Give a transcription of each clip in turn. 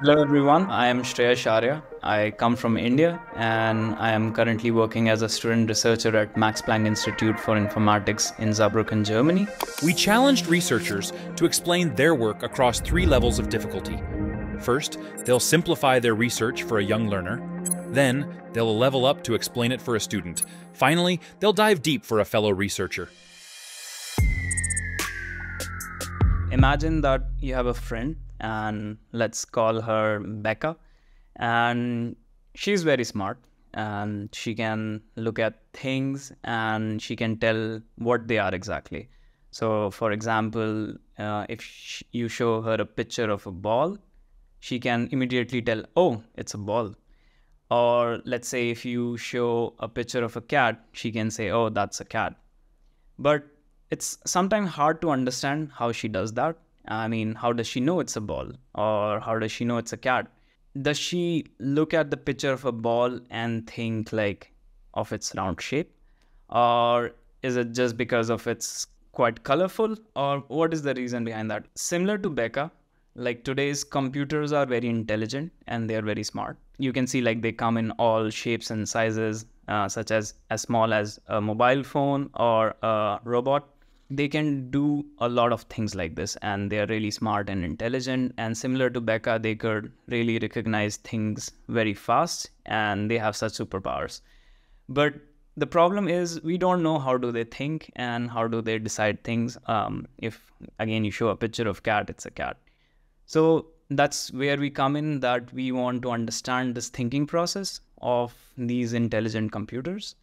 Hello everyone, I am Shreyash Arya. I come from India and I am currently working as a student researcher at Max Planck Institute for Informatics in Saarbrücken, Germany. We challenged researchers to explain their work across three levels of difficulty. First, they'll simplify their research for a young learner. Then, they'll level up to explain it for a student. Finally, they'll dive deep for a fellow researcher. Imagine that you have a friend and let's call her Becca. And she's very smart and she can look at things and she can tell what they are exactly. So, for example, uh, if sh- you show her a picture of a ball, she can immediately tell, oh, it's a ball. Or let's say if you show a picture of a cat, she can say, oh, that's a cat. But it's sometimes hard to understand how she does that I mean, how does she know it's a ball? Or how does she know it's a cat? Does she look at the picture of a ball and think like of its round shape? Or is it just because of its quite colorful? Or what is the reason behind that? Similar to Becca, like today's computers are very intelligent and they are very smart. You can see like they come in all shapes and sizes, uh, such as as small as a mobile phone or a robot they can do a lot of things like this and they are really smart and intelligent. And similar to becca they could really recognize things very fast and they have such superpowers. But the problem is we don't know how do they think and how do they decide things um, if again you show a picture of cat it's a cat. So that's where we come in that we want to understand this thinking process of these intelligent computers.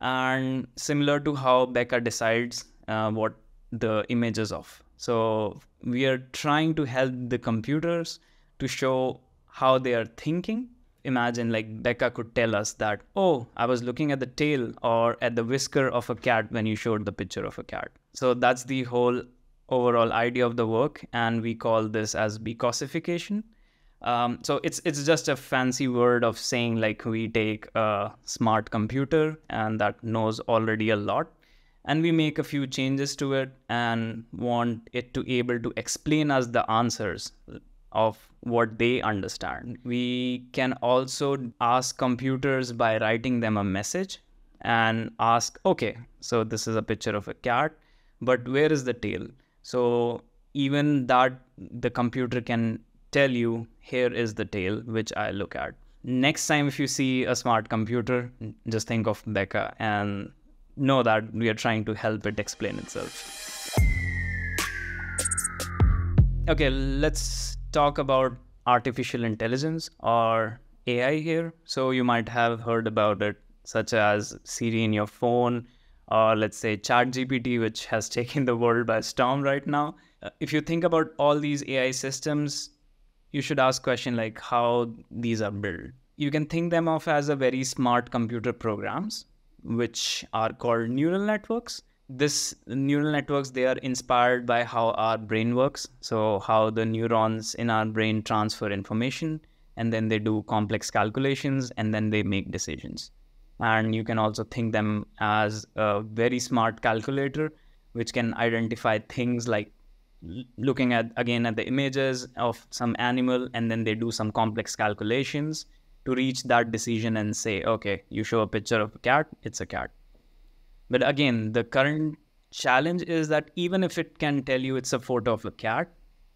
And similar to how becca decides uh, what the images of. So we are trying to help the computers to show how they are thinking. Imagine like Becca could tell us that, oh, I was looking at the tail or at the whisker of a cat when you showed the picture of a cat. So that's the whole overall idea of the work, and we call this as B-cosification. Um, so it's it's just a fancy word of saying like we take a smart computer and that knows already a lot and we make a few changes to it and want it to able to explain us the answers of what they understand. We can also ask computers by writing them a message and ask, okay, so this is a picture of a cat, but where is the tail? So even that the computer can tell you, here is the tail, which I look at. Next time, if you see a smart computer, just think of Becca and know that we are trying to help it explain itself. Okay, let's talk about artificial intelligence or AI here. So you might have heard about it, such as Siri in your phone, or let's say ChatGPT, which has taken the world by storm right now. Uh, if you think about all these AI systems, you should ask question like how these are built. You can think them of as a very smart computer programs which are called neural networks. This neural networks they are inspired by how our brain works. So how the neurons in our brain transfer information and then they do complex calculations and then they make decisions. And you can also think them as a very smart calculator which can identify things like looking at again at the images of some animal and then they do some complex calculations to reach that decision and say, okay, you show a picture of a cat, it's a cat. But again, the current challenge is that even if it can tell you it's a photo of a cat,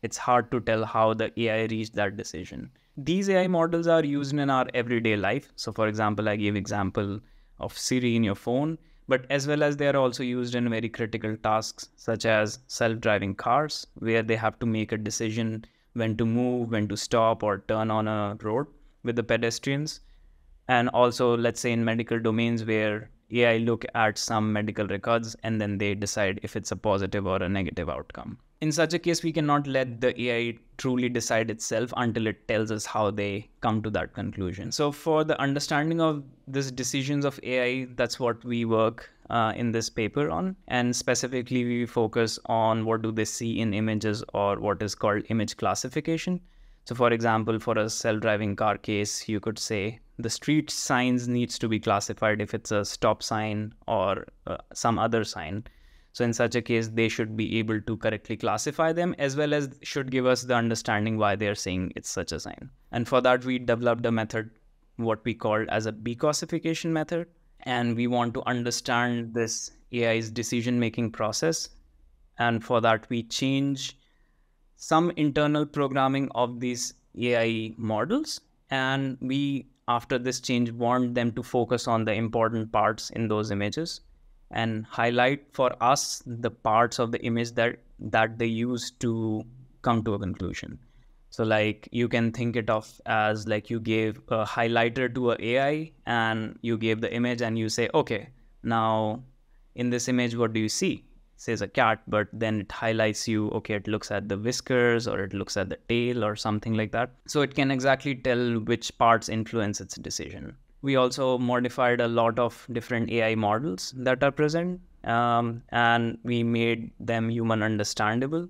it's hard to tell how the AI reached that decision. These AI models are used in our everyday life. So for example, I gave example of Siri in your phone, but as well as they are also used in very critical tasks such as self-driving cars, where they have to make a decision when to move, when to stop or turn on a road with the pedestrians and also let's say in medical domains where AI look at some medical records and then they decide if it's a positive or a negative outcome. In such a case, we cannot let the AI truly decide itself until it tells us how they come to that conclusion. So, for the understanding of these decisions of AI, that's what we work uh, in this paper on. And specifically, we focus on what do they see in images or what is called image classification. So for example, for a self-driving car case, you could say the street signs needs to be classified if it's a stop sign or uh, some other sign. So in such a case, they should be able to correctly classify them as well as should give us the understanding why they are saying it's such a sign. And for that, we developed a method, what we called as a B-cosification method. And we want to understand this AI's decision making process. And for that, we change some internal programming of these AI models. And we, after this change, want them to focus on the important parts in those images and highlight for us the parts of the image that that they use to come to a conclusion so like you can think it of as like you gave a highlighter to a ai and you gave the image and you say okay now in this image what do you see says a cat but then it highlights you okay it looks at the whiskers or it looks at the tail or something like that. So it can exactly tell which parts influence its decision. We also modified a lot of different AI models that are present, um, and we made them human understandable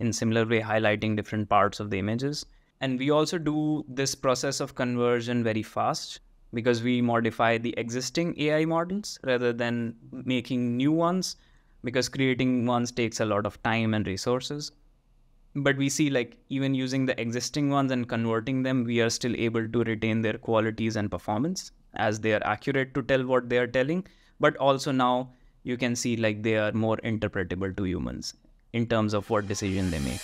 in similar way, highlighting different parts of the images. And we also do this process of conversion very fast because we modify the existing AI models rather than making new ones because creating ones takes a lot of time and resources. But we see like even using the existing ones and converting them we are still able to retain their qualities and performance as they are accurate to tell what they are telling. But also now you can see like they are more interpretable to humans in terms of what decision they make.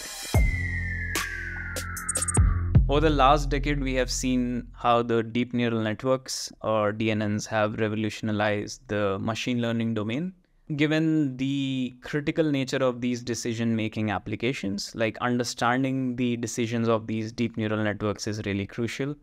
Over the last decade we have seen how the deep neural networks or dnns have revolutionized the machine learning domain given the critical nature of these decision making applications, like understanding the decisions of these deep neural networks is really crucial.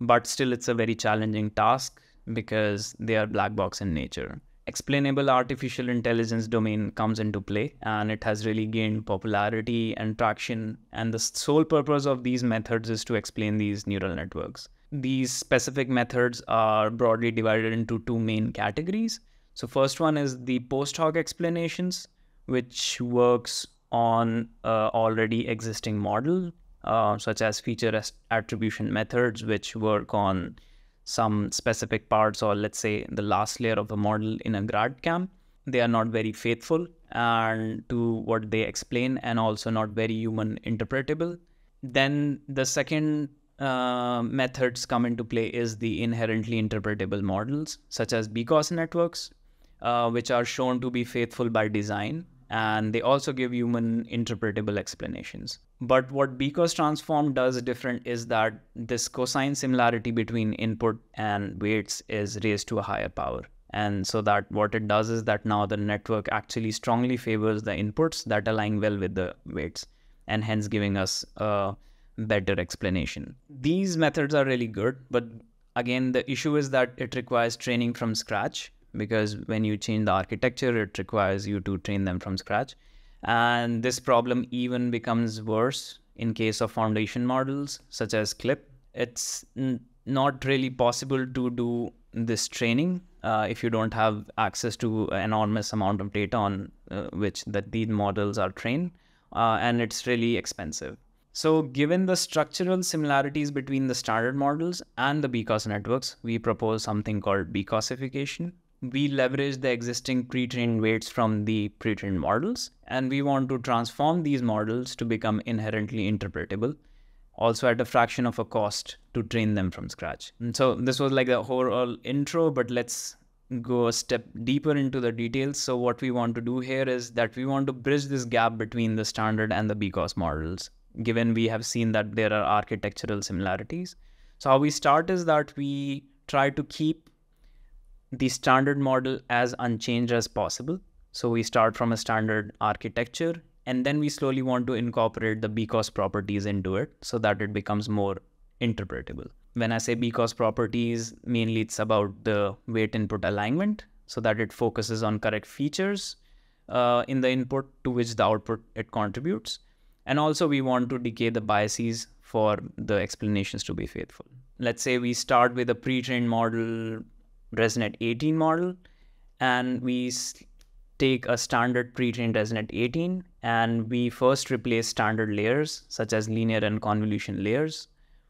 But still, it's a very challenging task because they are black box in nature. Explainable artificial intelligence domain comes into play and it has really gained popularity and traction. And the sole purpose of these methods is to explain these neural networks. These specific methods are broadly divided into two main categories so first one is the post hoc explanations, which works on uh, already existing model, uh, such as feature attribution methods, which work on some specific parts or let's say the last layer of the model in a GradCam. They are not very faithful and to what they explain and also not very human interpretable. Then the second uh, methods come into play is the inherently interpretable models, such as BCOS networks, uh, which are shown to be faithful by design and they also give human interpretable explanations. But what BCOS transform does different is that this cosine similarity between input and weights is raised to a higher power. And so that what it does is that now the network actually strongly favors the inputs that align well with the weights and hence giving us a better explanation. These methods are really good, but again, the issue is that it requires training from scratch because when you change the architecture, it requires you to train them from scratch. And this problem even becomes worse in case of foundation models such as CLIP. It's n- not really possible to do this training uh, if you don't have access to enormous amount of data on uh, which that these models are trained, uh, and it's really expensive. So, given the structural similarities between the standard models and the BCOS networks, we propose something called B-cosification, we leverage the existing pre-trained weights from the pre-trained models and we want to transform these models to become inherently interpretable also at a fraction of a cost to train them from scratch. And so this was like the whole intro but let's go a step deeper into the details. So what we want to do here is that we want to bridge this gap between the standard and the bcos models given we have seen that there are architectural similarities. So how we start is that we try to keep the standard model as unchanged as possible. So we start from a standard architecture and then we slowly want to incorporate the BCOS properties into it so that it becomes more interpretable. When I say BCOS properties, mainly it's about the weight input alignment so that it focuses on correct features uh, in the input to which the output it contributes. And also we want to decay the biases for the explanations to be faithful. Let's say we start with a pre-trained model ResNet 18 model and we take a standard pre-trained ResNet 18 and we first replace standard layers such as linear and convolution layers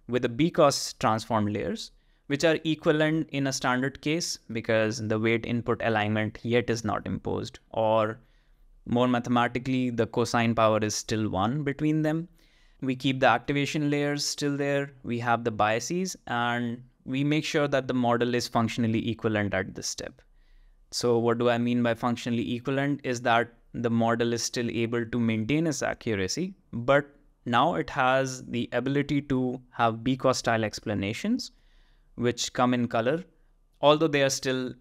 with the BCOS transform layers which are equivalent in a standard case because the weight input alignment yet is not imposed or more mathematically, the cosine power is still 1 between them. We keep the activation layers still there. We have the biases and we make sure that the model is functionally equivalent at this step. So what do I mean by functionally equivalent is that the model is still able to maintain its accuracy, but now it has the ability to have BCOS style explanations, which come in color, although they are still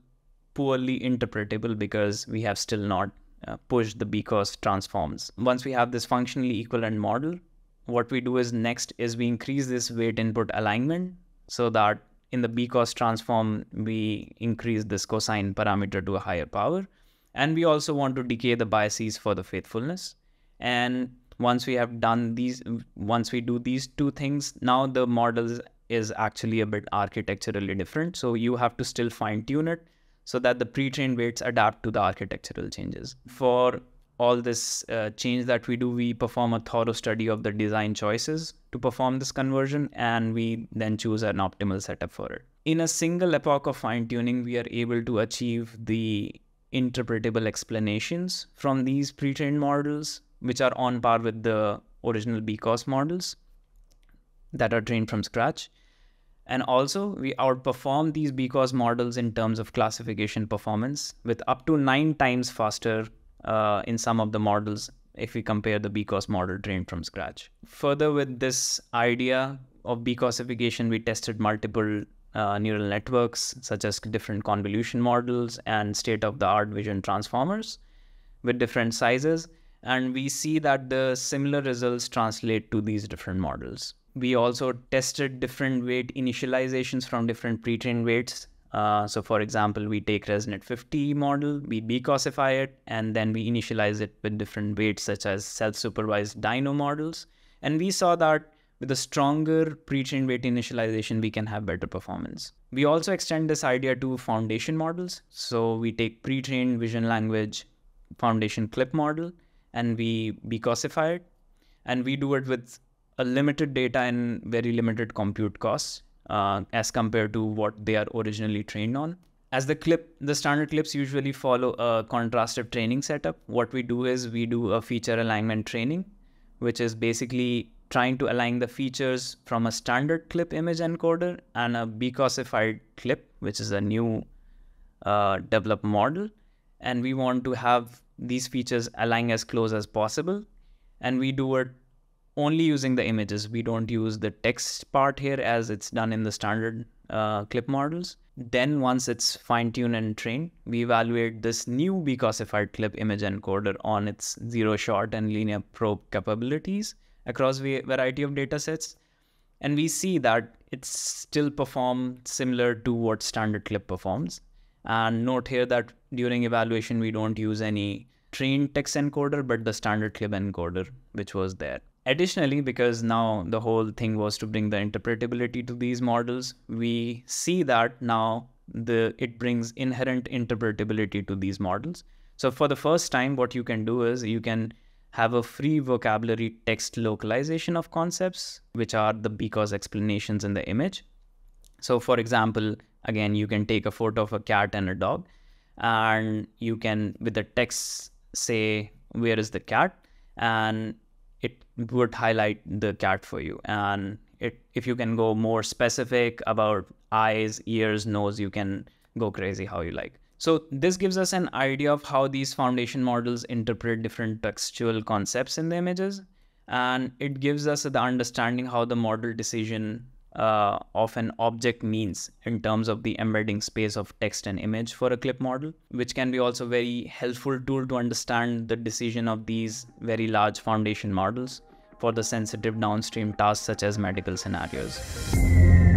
poorly interpretable because we have still not uh, pushed the BCOS transforms. Once we have this functionally equivalent model, what we do is next is we increase this weight input alignment so that in the BCOS transform, we increase this cosine parameter to a higher power. And we also want to decay the biases for the faithfulness. And once we have done these, once we do these two things, now the model is actually a bit architecturally different. So you have to still fine tune it so that the pre-trained weights adapt to the architectural changes. For all this uh, change that we do, we perform a thorough study of the design choices to perform this conversion, and we then choose an optimal setup for it. In a single epoch of fine tuning, we are able to achieve the interpretable explanations from these pre trained models, which are on par with the original BCOS models that are trained from scratch. And also, we outperform these BCOS models in terms of classification performance with up to nine times faster uh, in some of the models if we compare the BCOS model trained from scratch. Further, with this idea of BCOSification, we tested multiple uh, neural networks, such as different convolution models and state of the art vision transformers with different sizes. And we see that the similar results translate to these different models. We also tested different weight initializations from different pre trained weights uh, so for example, we take ResNet 50 model, we BCOSify it, and then we initialize it with different weights such as self-supervised DINO models. And we saw that with a stronger pre-trained weight initialization, we can have better performance. We also extend this idea to foundation models. So we take pre-trained vision language foundation clip model and we BCOSify it. And we do it with a limited data and very limited compute costs uh, as compared to what they are originally trained on. As the clip, the standard clips usually follow a contrastive training setup. What we do is we do a feature alignment training, which is basically trying to align the features from a standard clip image encoder and a BCOSified clip, which is a new uh, developed model. And we want to have these features align as close as possible. And we do it only using the images. We don't use the text part here as it's done in the standard uh, clip models. Then once it's fine-tuned and trained, we evaluate this new BCOSified clip image encoder on its zero shot and linear probe capabilities across a variety of datasets. And we see that it still performs similar to what standard clip performs. And note here that during evaluation, we don't use any trained text encoder, but the standard clip encoder, which was there. Additionally, BCOS now the whole thing was to bring the interpretability to these models, we see that now the it brings inherent interpretability to these models. So for the first time, what you can do is you can have a free vocabulary text localization of concepts, which are the because explanations in the image. So for example, again, you can take a photo of a cat and a dog, and you can, with the text, say, where is the cat? And it would highlight the cat for you. And it, if you can go more specific about eyes, ears, nose, you can go crazy how you like. So this gives us an idea of how these foundation models interpret different textual concepts in the images. And it gives us the understanding how the model decision uh, of an object means in terms of the embedding space of text and image for a clip model, which can be also very helpful tool to understand the decision of these very large foundation models for the sensitive downstream tasks such as medical scenarios.